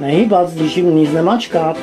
Nehýbat, když jim nic nemačkat.